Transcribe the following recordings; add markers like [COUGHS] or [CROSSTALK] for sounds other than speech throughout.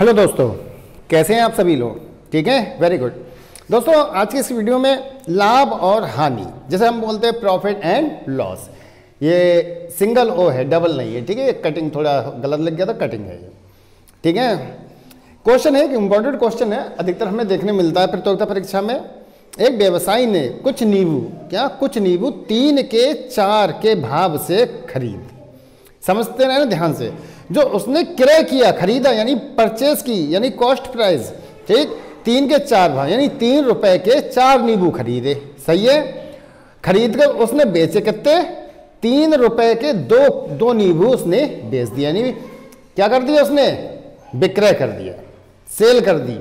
Hello दोस्तों, कैसे हैं आप सभी लोग? ठीक है? वेरी गुड दोस्तों, आज की इस वीडियो में लाभ और हानि, जैसे हम बोलते हैं प्रॉफिट एंड लॉस ये सिंगल ओ है डबल नहीं है, ठीक है? कटिंग थोड़ा गलत लग गया था कटिंग है ये। ठीक है? क्वेश्चन है कि इंपॉर्टेंट क्वेश्चन है, अधिकतर हमें देखने मिलता है प्रतियोगिता परीक्षा में। एक व्यवसायी ने कुछ नींबू, क्या? कुछ नींबू तीन के चार के भाव से खरीद। समझते रहे ना ध्यान से। जो उसने क्रय किया, खरीदा, यानी परचेस की, यानी कॉस्ट प्राइस ठीक? तीन के चार भाव, यानी तीन रुपए के चार नींबू खरीदे। सही है? खरीद कर उसने बेचे कितने? तीन रुपए के दो दो नींबू उसने बेच दिया यानी क्या कर दिया उसने? विक्रय कर दिया सेल कर दी।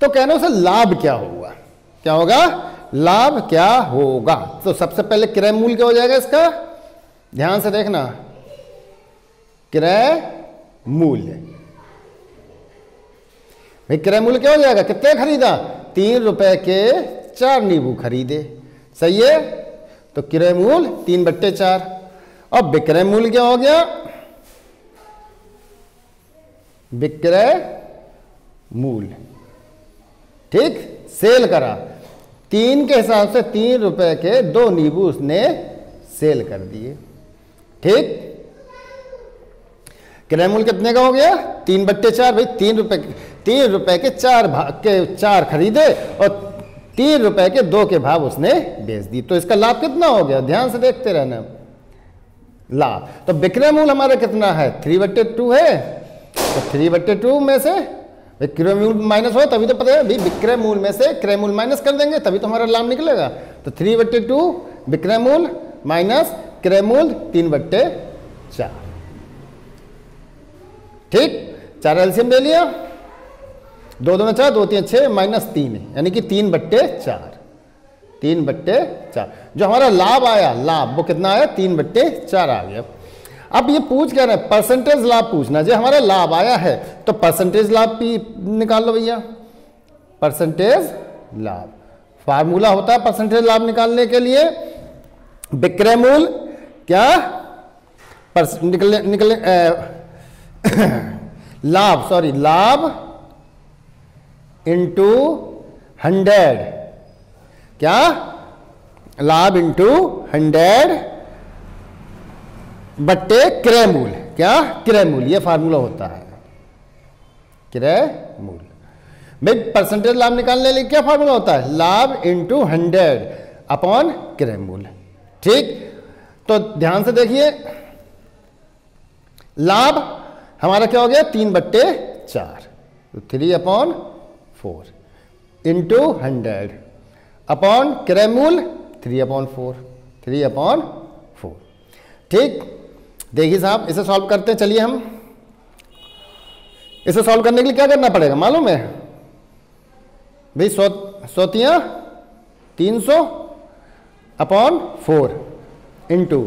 तो कहना उसे लाभ क्या होगा? क्या होगा? लाभ क्या होगा? तो सबसे पहले क्रय मूल्य क्या हो जाएगा इसका? ध्यान से देखना। क्रय मूल्य। भाई, क्रय मूल्य क्या हो जाएगा? कितने खरीदा? तीन रुपए के चार नींबू खरीदे। सही है? तो क्रय मूल्य तीन बट्टे चार। और विक्रय मूल्य क्या हो गया? विक्रय मूल्य। ठीक? सेल करा। तीन के हिसाब से तीन रुपए के दो नींबू उसने सेल कर दिए। ठीक? क्रय मूल्य कितने का हो गया? तीन बट्टे चार भाई, तीन रुपए तीन रुपए के चार भाग के चार खरीदे और तीन रुपए के दो के भाव उसने बेच दी तो इसका लाभ कितना हो गया? ध्यान से देखते रहना। लाभ। तो विक्रय मूल्य हमारा कितना है? थ्री बट्टे टू है। तो थ्री बट्टे टू में से विक्रय मूल्य माइनस हो, तभी तो पता है विक्रय मूल्य में से क्रय मूल्य माइनस कर देंगे, तभी तो हमारा लाभ निकलेगा। तो थ्री बट्टे टू विक्रय मूल्य माइनस क्रय मूल्य तीन बट्टे चार। ठीक? चार एल्सियम ले लिया दो दो में चार, दो तीन छः माइनस तीन है। यानी कि तीन बट्टे चार। तीन बट्टे चार। जो हमारा लाभ आया, लाभ, वो कितना आया? तीन बट्टे चार आ गया। अब ये पूछ क्या रहे हैं? परसेंटेज लाभ पूछना जो हमारा लाभ आया है तो परसेंटेज लाभ भी निकाल लो भैया। परसेंटेज लाभ। फार्मूला होता है परसेंटेज लाभ निकालने के लिए। विक्रय मूल्य क्या? निकलने निकलने [COUGHS] लाभ सॉरी लाभ इंटू हंड्रेड क्या? लाभ इंटू हंड्रेड बट्टे क्रय मूल्य. क्या? क्रय मूल्य, ये फार्मूला होता है। क्रय मूल्य. भाई परसेंटेज लाभ निकालने लिए क्या फार्मूला होता है? लाभ इंटू हंड्रेड अपॉन क्रय मूल्य. ठीक? तो ध्यान से देखिए। लाभ हमारा क्या हो गया? तीन बट्टे चार। तो three upon four into hundred upon क्रय मूल्य three upon four three upon four ठीक? देखिए साहब, इसे सॉल्व करते हैं, चलिए हम। इसे सॉल्व करने के लिए क्या करना पड़ेगा? मालूम है? भाई, सौ, सौतियाँ तीन सौ अपॉन फोर इंटू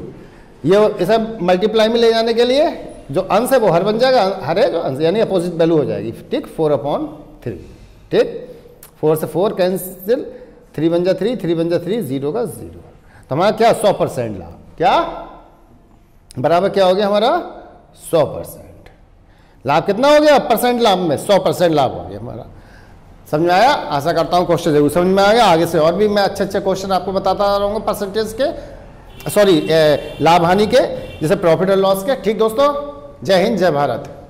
ये, इसे मल्टीप्लाई में ले जाने के लिए जो अंश है वो हर बन जाएगा, हर है जो अंश, यानी अपोजिट वैल्यू हो जाएगी। ठीक फोर अपॉन थ्री ठीक फोर से फोर कैंसिल थ्री बन जा थ्री थ्री बन जा थ्री ज़ीरो का ज़ीरो तो हमारा क्या सौ परसेंट लाभ क्या? बराबर क्या हो गया हमारा? सौ परसेंट। लाभ कितना हो गया? परसेंट लाभ में, सौ परसेंट लाभ हो गया हमारा। समझ में आया आशा करता हूँ क्वेश्चन ज़रूर समझ में आ गया। आगे से और भी मैं अच्छे अच्छे क्वेश्चन आपको बताता रहूँगा परसेंटेज के। सॉरी लाभ हानि के, जैसे प्रॉफिट और लॉस के। ठीक दोस्तों? जय हिंद जय भारत।